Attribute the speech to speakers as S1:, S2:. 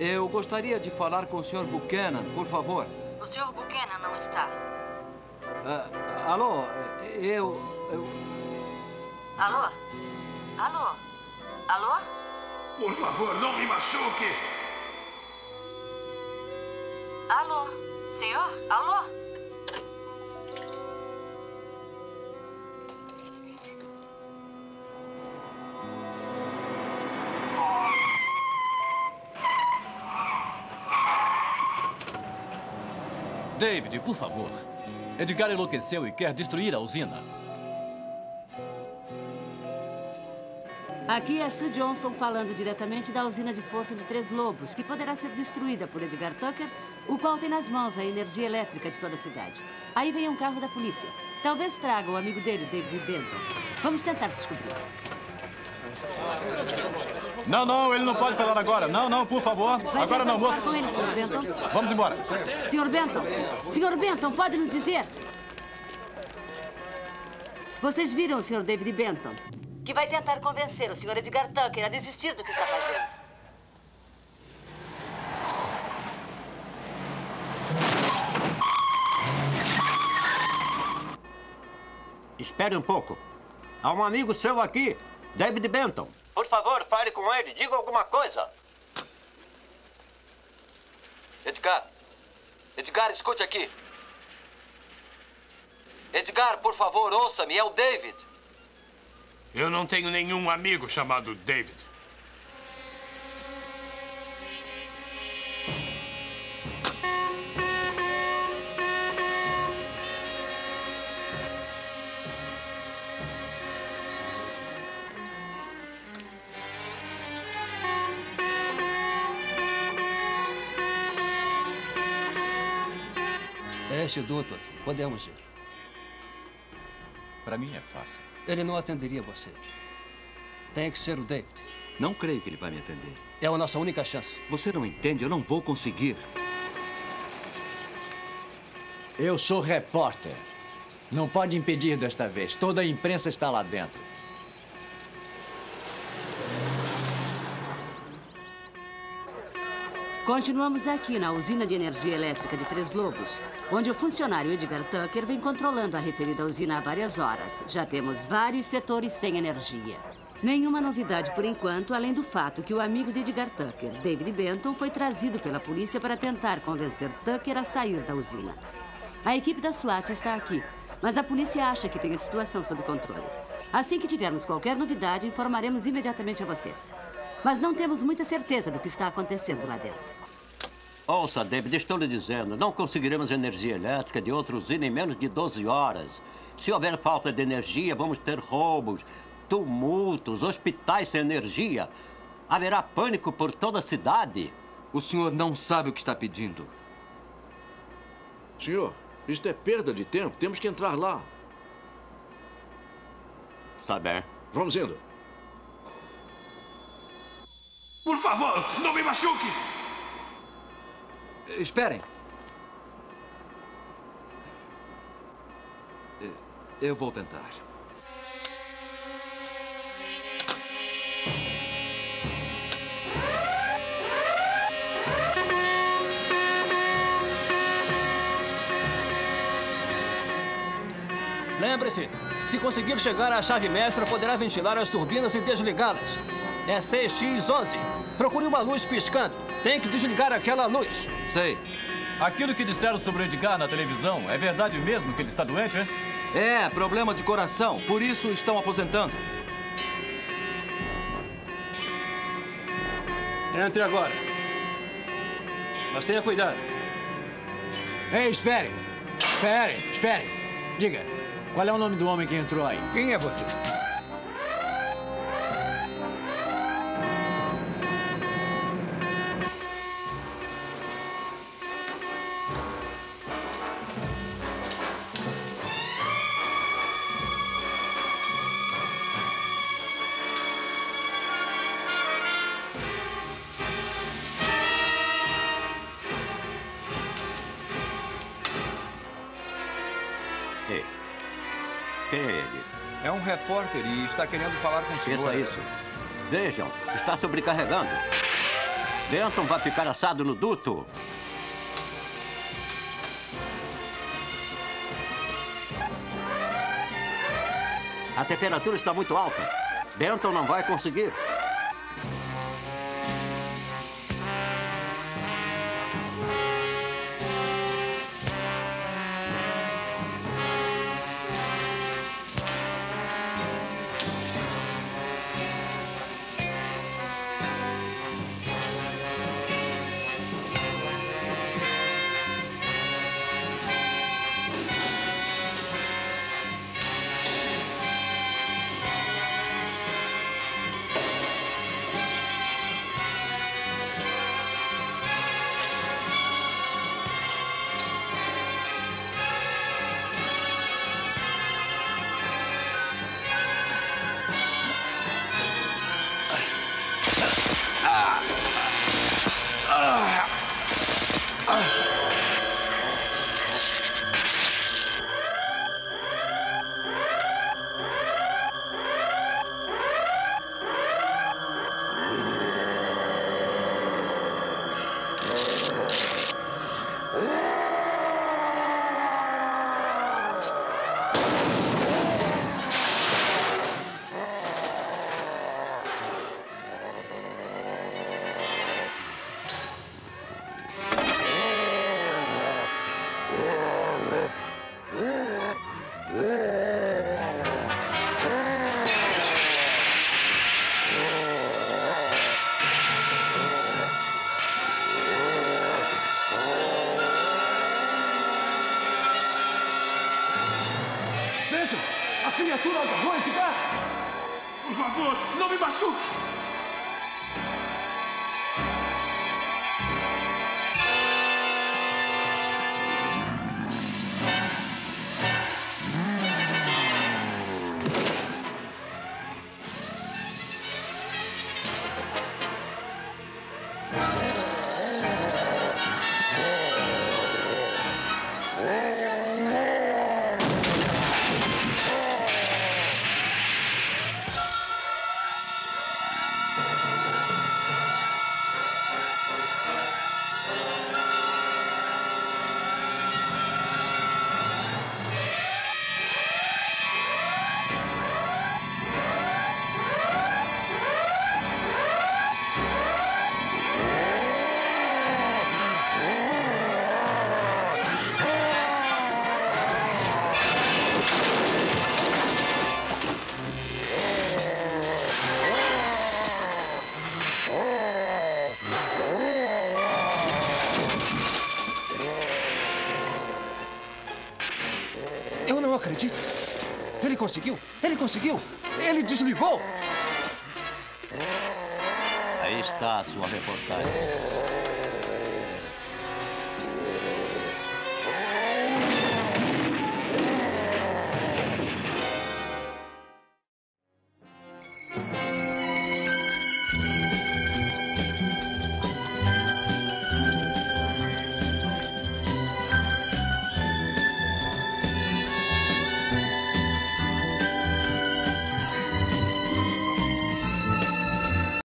S1: Eu gostaria de falar com o Sr. Buchanan, por favor.
S2: O Sr. Buchanan não está.
S1: Uh, alô, eu, eu...
S2: Alô? Alô? Alô?
S3: Por favor, não me machuque!
S2: Alô? Senhor? Alô?
S4: David, por favor. Edgar enlouqueceu e quer destruir a usina.
S5: Aqui é Sue Johnson falando diretamente da usina de força de Três Lobos, que poderá ser destruída por Edgar Tucker, o qual tem nas mãos a energia elétrica de toda a cidade. Aí vem um carro da polícia. Talvez traga o amigo dele, David Benton. Vamos tentar descobrir.
S4: Não, não, ele não pode falar agora. Não, não, por favor.
S5: Vai
S4: agora não, moço.
S5: com ele, Sr. Benton.
S4: Vamos embora.
S5: Sr. Benton, Sr. Benton, pode nos dizer? Vocês viram o Sr. David Benton? Que vai tentar convencer o Sr. Edgar Tucker a desistir do que está fazendo.
S6: Espere um pouco. Há um amigo seu aqui, David Benton. Por favor, fale com ele. Diga alguma coisa.
S1: Edgar. Edgar, escute aqui. Edgar, por favor, ouça-me. É o David.
S3: Eu não tenho nenhum amigo chamado David.
S7: Este doutor. Podemos ir.
S4: Para mim é fácil.
S7: Ele não atenderia você. Tem que ser o David.
S1: Não creio que ele vai me atender.
S7: É a nossa única chance.
S1: Você não entende, eu não vou conseguir.
S8: Eu sou repórter. Não pode impedir desta vez. Toda a imprensa está lá dentro.
S5: Continuamos aqui na usina de energia elétrica de Três Lobos, onde o funcionário Edgar Tucker vem controlando a referida usina há várias horas. Já temos vários setores sem energia. Nenhuma novidade por enquanto, além do fato que o amigo de Edgar Tucker, David Benton, foi trazido pela polícia para tentar convencer Tucker a sair da usina. A equipe da SWAT está aqui, mas a polícia acha que tem a situação sob controle. Assim que tivermos qualquer novidade, informaremos imediatamente a vocês. Mas não temos muita certeza do que está acontecendo lá dentro.
S6: Ouça, David, estou lhe dizendo, não conseguiremos energia elétrica de outra usina em menos de 12 horas. Se houver falta de energia, vamos ter roubos, tumultos, hospitais sem energia. Haverá pânico por toda a cidade.
S1: O senhor não sabe o que está pedindo.
S9: Senhor, isto é perda de tempo. Temos que entrar lá.
S6: Está bem.
S9: Vamos indo.
S3: Por favor, não me machuque!
S1: Esperem. Eu vou tentar.
S7: Lembre-se, se conseguir chegar à chave mestra, poderá ventilar as turbinas e desligá-las. É CX-11. Procure uma luz piscando. Tem que desligar aquela luz.
S1: Sei.
S4: Aquilo que disseram sobre o Edgar na televisão, é verdade mesmo que ele está doente, é?
S1: É, problema de coração. Por isso estão aposentando.
S7: Entre agora. Mas tenha cuidado.
S8: Ei, espere. Espere, espere. Diga, qual é o nome do homem que entrou aí?
S10: Quem é você?
S6: Quem é ele?
S11: É um repórter e está querendo falar com o senhor.
S6: Esqueça isso. Vejam, está sobrecarregando. Benton vai ficar assado no duto. A temperatura está muito alta. Benton não vai conseguir.
S7: A criatura agarrou Edgar!
S3: Por favor, não me machuque!
S7: Conseguiu! Ele conseguiu! Ele desligou!
S6: Aí está a sua reportagem.